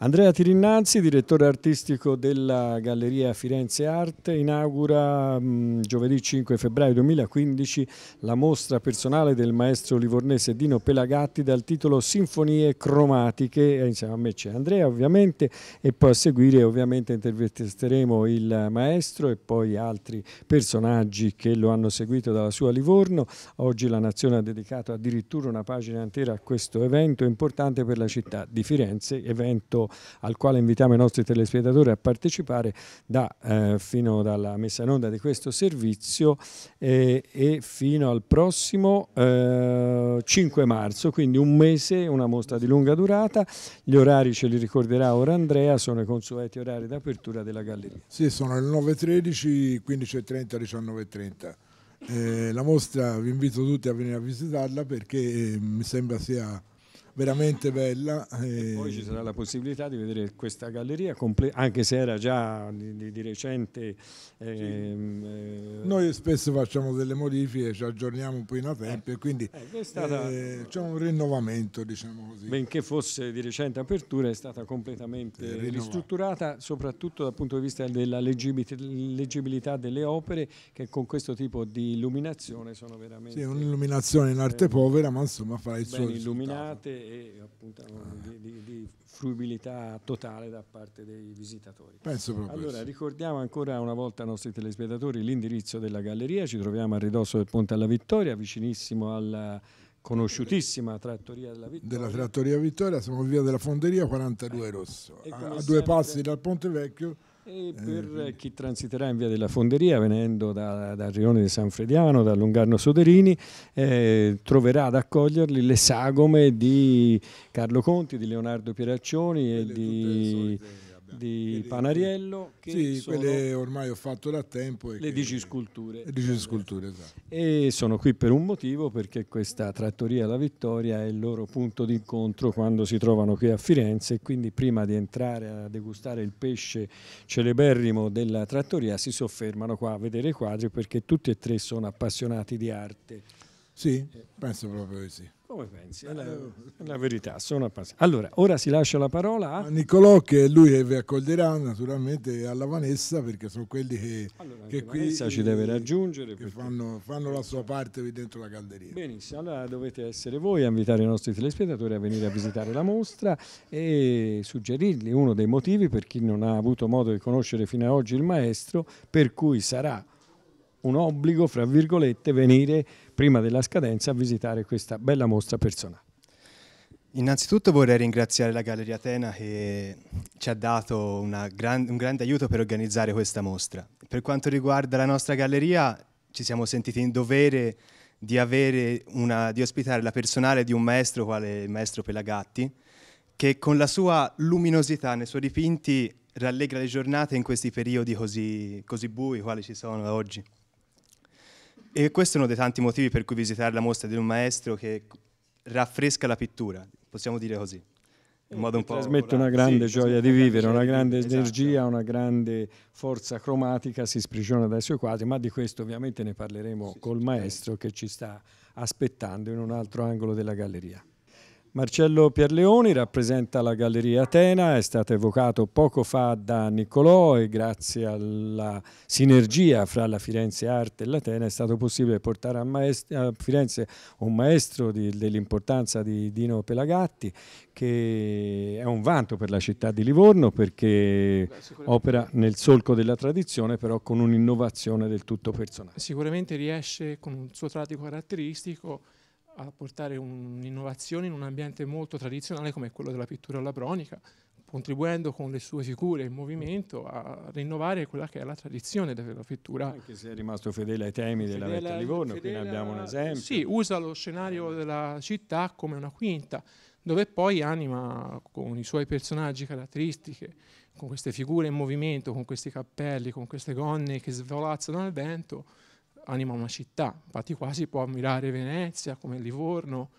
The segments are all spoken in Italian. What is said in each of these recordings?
Andrea Tirinnanzi, direttore artistico della Galleria Firenze Arte, inaugura mh, giovedì 5 febbraio 2015 la mostra personale del maestro livornese Dino Pelagatti dal titolo Sinfonie cromatiche, insieme a me c'è Andrea ovviamente e poi a seguire ovviamente intervisteremo il maestro e poi altri personaggi che lo hanno seguito dalla sua Livorno. Oggi la Nazione ha dedicato addirittura una pagina intera a questo evento importante per la città di Firenze, evento al quale invitiamo i nostri telespettatori a partecipare da, eh, fino dalla messa in onda di questo servizio eh, e fino al prossimo eh, 5 marzo, quindi un mese, una mostra di lunga durata. Gli orari ce li ricorderà ora Andrea, sono i consueti orari d'apertura della galleria. Sì, sono le 9.13, 15.30, 19.30. Eh, la mostra vi invito tutti a venire a visitarla perché eh, mi sembra sia veramente bella. E poi ci sarà la possibilità di vedere questa galleria, anche se era già di, di, di recente. Ehm, eh, Noi spesso facciamo delle modifiche, ci aggiorniamo un po' in tempo eh, e quindi eh, stata, eh, c'è un rinnovamento, diciamo così. Benché fosse di recente apertura, è stata completamente ristrutturata, soprattutto dal punto di vista della leggibilità delle opere, che con questo tipo di illuminazione sono veramente. Sì, un'illuminazione in arte povera, ma insomma fa il suo. Illuminate e appunto di, di, di, fruibilità totale da parte dei visitatori. Penso proprio. Allora ricordiamo ancora una volta ai nostri telespettatori l'indirizzo della galleria, ci troviamo a ridosso del Ponte alla Vittoria, vicinissimo alla conosciutissima trattoria della Vittoria. Della trattoria Vittoria, siamo via della Fonderia 42 Rosso, a, due passi dal Ponte Vecchio e per eh, chi transiterà in via della Fonderia, venendo da, dal rione di San Frediano, da Lungarno Soderini, eh, troverà ad accoglierli le sagome di Carlo Conti, di Leonardo Pieraccioni e di di Panariello che sì, quelle ormai ho fatto da tempo le digisculture le digisculture esatto. e sono qui per un motivo perché questa trattoria La Vittoria è il loro punto di incontro quando si trovano qui a Firenze e quindi prima di entrare a degustare il pesce celeberrimo della trattoria si soffermano qua a vedere i quadri perché tutti e tre sono appassionati di arte sì, penso proprio di sì come pensi? È la, è la verità, sono appassionato. Allora, ora si lascia la parola a... a Nicolò che lui vi accoglierà naturalmente alla Vanessa perché sono quelli che, allora, che qui Vanessa ci deve raggiungere. Che fanno, fanno, la sua parte qui dentro la galleria. Benissimo, allora dovete essere voi a invitare i nostri telespettatori a venire a visitare la mostra e suggerirgli uno dei motivi per chi non ha avuto modo di conoscere fino ad oggi il maestro, per cui sarà un obbligo, fra virgolette, venire prima della scadenza a visitare questa bella mostra personale. Innanzitutto vorrei ringraziare la Galleria Atena che ci ha dato gran, un grande aiuto per organizzare questa mostra. Per quanto riguarda la nostra galleria ci siamo sentiti in dovere di, una, di ospitare la personale di un maestro quale il maestro Pelagatti che con la sua luminosità nei suoi dipinti rallegra le giornate in questi periodi così, così bui quali ci sono oggi. E questo è uno dei tanti motivi per cui visitare la mostra di un maestro che raffresca la pittura, possiamo dire così. In modo un po trasmette una grande sì, gioia di vivere, una grande esatto. energia, una grande forza cromatica, si sprigiona dai suoi quadri, ma di questo ovviamente ne parleremo sì, col maestro che ci sta aspettando in un altro angolo della galleria. Marcello Pierleoni rappresenta la Galleria Atena, è stato evocato poco fa da Niccolò e grazie alla sinergia fra la Firenze Arte e l'Atena è stato possibile portare a, a Firenze un maestro dell'importanza di Dino Pelagatti che è un vanto per la città di Livorno perché Beh, opera nel solco della tradizione però con un'innovazione del tutto personale. Sicuramente riesce con un suo tratto caratteristico a portare un'innovazione in un ambiente molto tradizionale come quello della pittura alla bronica, contribuendo con le sue figure in movimento a rinnovare quella che è la tradizione della pittura. Anche se è rimasto fedele ai temi fedele, della vecchia Livorno, qui ne abbiamo un esempio. Sì, usa lo scenario della città come una quinta, dove poi anima con i suoi personaggi caratteristiche, con queste figure in movimento, con questi cappelli, con queste gonne che svolazzano al vento, anima una città. Infatti qua si può ammirare Venezia, come Livorno,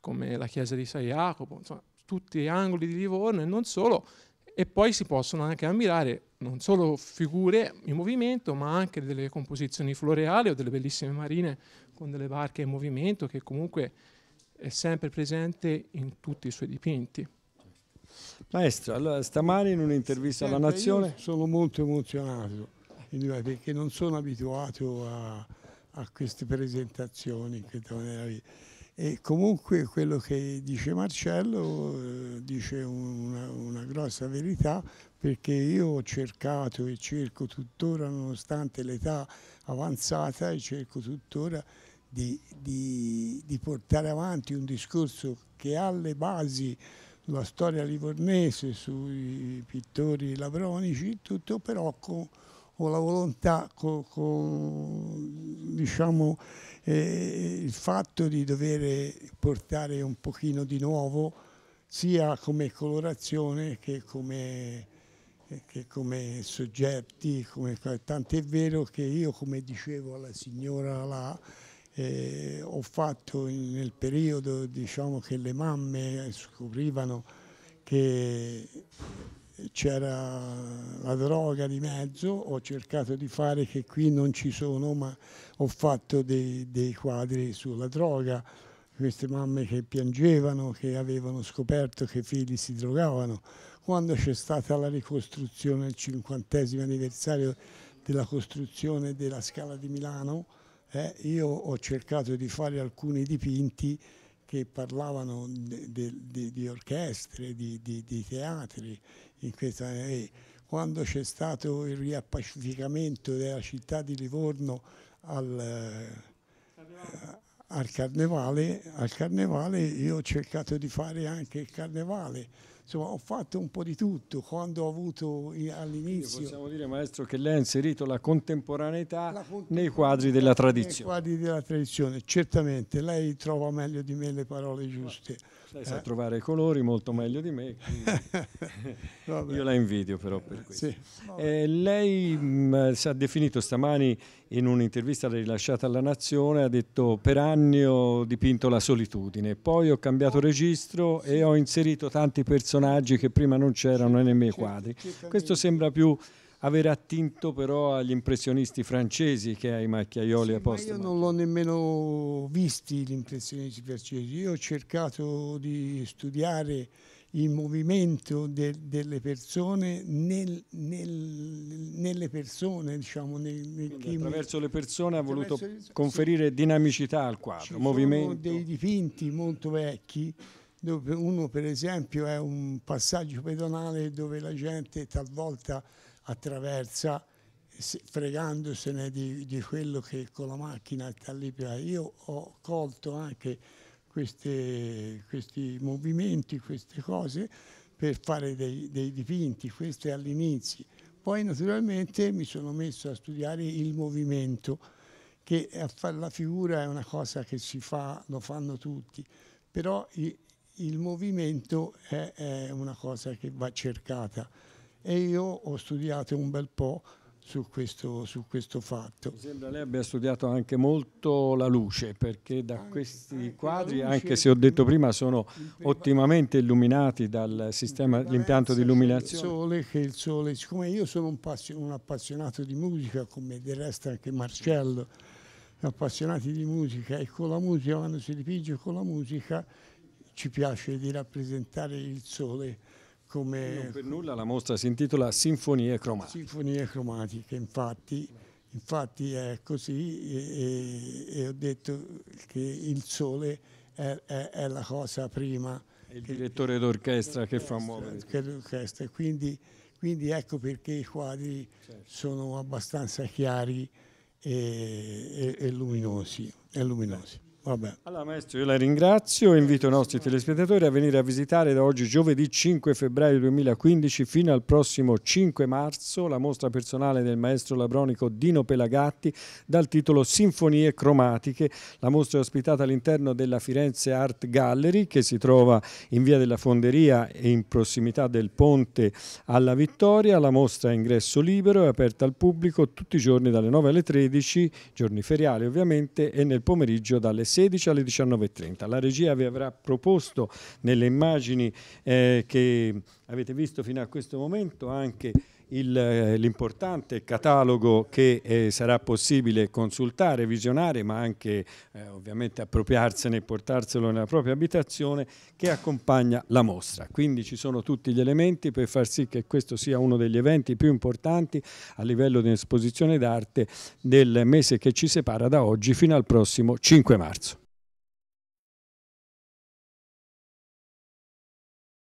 come la chiesa di San Jacopo, insomma, tutti gli angoli di Livorno e non solo. E poi si possono anche ammirare non solo figure in movimento, ma anche delle composizioni floreali o delle bellissime marine con delle barche in movimento che comunque è sempre presente in tutti i suoi dipinti. Maestro, allora, stamani in un'intervista alla Nazione... sono molto emozionato perché non sono abituato a, a queste presentazioni. E comunque quello che dice Marcello eh, dice una, una, grossa verità perché io ho cercato e cerco tuttora, nonostante l'età avanzata, e cerco tuttora di, di, di portare avanti un discorso che ha le basi sulla storia livornese, sui pittori labronici, tutto però con, con la volontà, con, con diciamo, eh, il fatto di dover portare un pochino di nuovo sia come colorazione che come, che come soggetti, come, tant'è vero che io come dicevo alla signora là, eh, ho fatto nel periodo diciamo, che le mamme scoprivano che c'era la droga di mezzo, ho cercato di fare che qui non ci sono, ma ho fatto dei, dei quadri sulla droga, queste mamme che piangevano, che avevano scoperto che i figli si drogavano. Quando c'è stata la ricostruzione, il cinquantesimo anniversario della costruzione della Scala di Milano, eh, io ho cercato di fare alcuni dipinti che parlavano di orchestre, di, di, di teatri. Questa, eh, quando c'è stato il riappacificamento della città di Livorno al, eh, al, carnevale, al carnevale, io ho cercato di fare anche il carnevale insomma ho fatto un po' di tutto quando ho avuto all'inizio. Possiamo dire maestro che lei ha inserito la contemporaneità, la contemporaneità nei quadri della tradizione. Nei quadri della tradizione, certamente, lei trova meglio di me le parole giuste. Lei eh? sa trovare i colori molto meglio di me, io la invidio però per questo. Sì. Eh, lei mh, si è definito stamani in un'intervista rilasciata alla Nazione, ha detto per anni ho dipinto la solitudine, poi ho cambiato registro e ho inserito tanti personaggi che prima non c'erano nei miei quadri. Questo sembra più aver attinto però agli impressionisti francesi che ai macchiaioli sì, apostoli. io non l'ho nemmeno visti gli impressionisti francesi, io ho cercato di studiare il movimento de, delle persone nel, nel, nelle persone, diciamo, nel, nel attraverso le persone ha voluto conferire sì. dinamicità al quadro, Ci movimento. Sono dei dipinti molto vecchi dove uno per esempio è un passaggio pedonale dove la gente talvolta attraversa fregandosene di, di, quello che con la macchina sta lì. Io ho colto anche queste, questi movimenti, queste cose per fare dei, dei dipinti, è all'inizio. Poi naturalmente mi sono messo a studiare il movimento, che a fare la figura è una cosa che si fa, lo fanno tutti, però il, movimento è, è una cosa che va cercata e io ho studiato un bel po' su questo, su questo fatto. Mi sembra lei abbia studiato anche molto la luce, perché da anche, questi anche quadri, anche se ho detto prima, sono ottimamente illuminati dal sistema, l'impianto di illuminazione. Il sole, che il sole, siccome io sono un, un appassionato di musica, come del resto anche Marcello, appassionati di musica, e con la musica, quando si dipinge con la musica, ci piace di rappresentare il sole come... Non per nulla la mostra si intitola Sinfonie cromatiche. Sinfonie cromatiche, infatti, infatti è così e, e, ho detto che il sole è, è, è la cosa prima. È il direttore d'orchestra che fa muovere. L'orchestra, quindi, quindi ecco perché i quadri certo. sono abbastanza chiari e, e, e luminosi. E luminosi. Vabbè. Allora maestro io la ringrazio e invito i nostri telespettatori a venire a visitare da oggi giovedì 5 febbraio 2015 fino al prossimo 5 marzo la mostra personale del maestro labronico Dino Pelagatti dal titolo Sinfonie cromatiche. La mostra è ospitata all'interno della Firenze Art Gallery che si trova in via della Fonderia e in prossimità del ponte alla Vittoria. La mostra è ingresso libero, è aperta al pubblico tutti i giorni dalle 9 alle 13, giorni feriali ovviamente, e nel pomeriggio dalle 16 alle 19.30. La regia vi avrà proposto nelle immagini eh, che avete visto fino a questo momento anche l'importante catalogo che eh, sarà possibile consultare, visionare, ma anche eh, ovviamente appropriarsene e portarselo nella propria abitazione che accompagna la mostra. Quindi ci sono tutti gli elementi per far sì che questo sia uno degli eventi più importanti a livello di esposizione d'arte del mese che ci separa da oggi fino al prossimo 5 marzo.